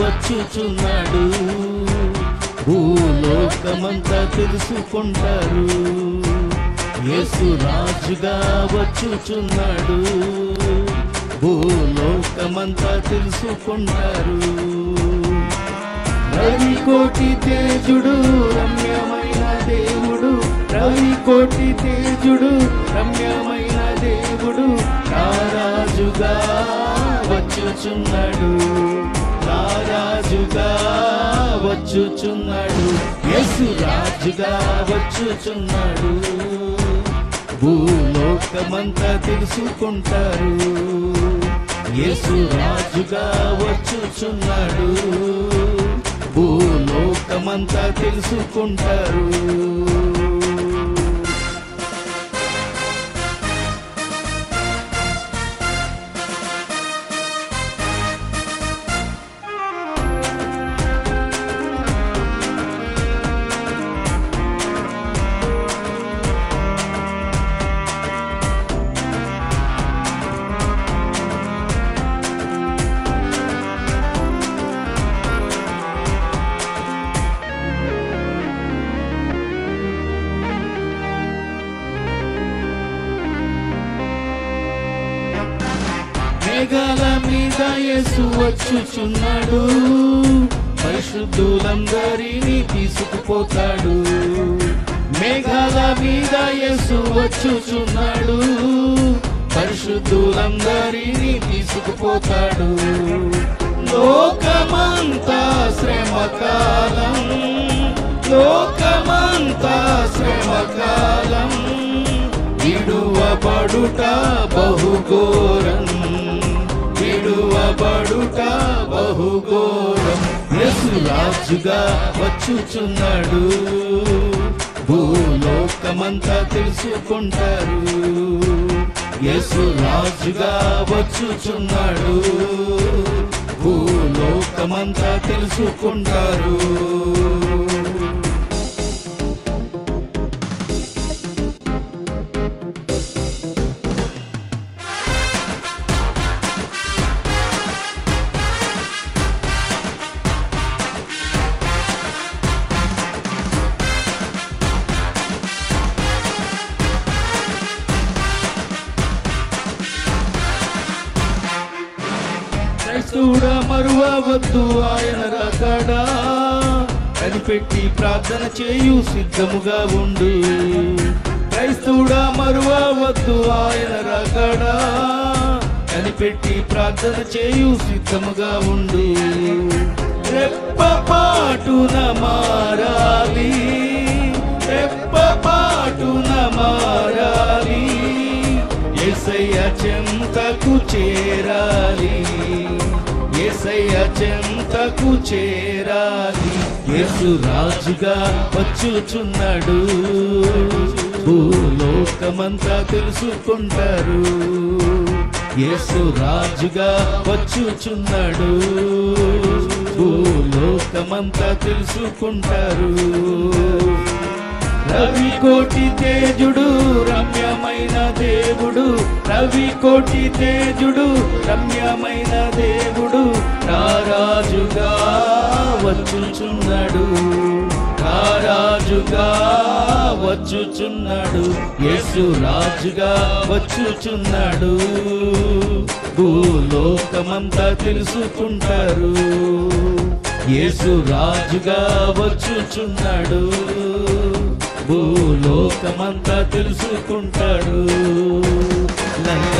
వచ్చుచున్నాడు. భూలోకమంతా తెలుసుకుంటారు. యేసు రాజుగా వచ్చుచున్నాడు. భూలోకమంతా తెలుసుకుంటారు. రవి కోటి తేజుడు రమ్యమైన దేవుడు. రవి కోటి తేజుడు రమ్యమైన దేవుడు. వచ్చుచున్నాడు రారాజుగా వచ్చుచున్నాడు యేసు రాజుగా వచ్చుచున్నాడు. భూలోకమంతా తెలుసుకుంటారు యేసు రాజుగా వచ్చుచున్నాడు. భూలోకమంతా తెలుసుకుంటారు. మేఘాల మీద యేసు వచ్చుచున్నాడు. పరిశుద్ధులందరినీ తీసుకుపోతాడు. మేఘాల మీద యేసు వచ్చుచున్నాడు. పరిశుద్ధులందరినీ తీసుకుపోతాడు. లోకమంతా శ్రమకాలం. లోకమంతా శ్రమకాలం. విడువబడుట బహుఘోరం. పిలువబడుట బహుఘోరం. యేసురాజుగా వచ్చుచున్నాడు. భూలోకమంతా తెలుసుకుంటారు. యేసురాజుగా వచ్చుచున్నాడు. భూలోకమంతా తెలుసుకుంటారు. క్రైస్తవుడా మరువవద్దు ఆయన రాకడా? కనిపెట్టి ప్రార్థన చేయు సిద్ధముగా ఉండు. క్రైస్తవుడా మరువవద్దు ఆయన రాకడా? కనిపెట్టి ప్రార్థన చేయు సిద్ధముగా ఉండు. రెప్పపాటున మారాలి. రెప్పపాటున మారాలి. ఎసయ్య చెంతకు చేరాలి. ఏసయ్య చెంతకు చేరాలి. యేసు రాజుగా వచ్చుచున్నాడు. భూలోకమంతా తెలుసుకుంటారు. యేసు రాజుగా వచ్చుచున్నాడు. భూలోకమంతా తెలుసుకుంటారు. కోటి తేజుడు రమ్యమైన దేవుడు. రవి కోటి తేజుడు రమ్యమైన దేవుడు. రారాజుగా వచ్చుచున్నాడు. రారాజుగా వచ్చుచున్నాడు. యేసు రాజుగా వచ్చుచున్నాడు. భూలోకమంతా తెలుసుకుంటారు. యేసు రాజుగా వచ్చుచున్నాడు. భూలోకమంతా తెలుసుకుంటాడు. లల్ల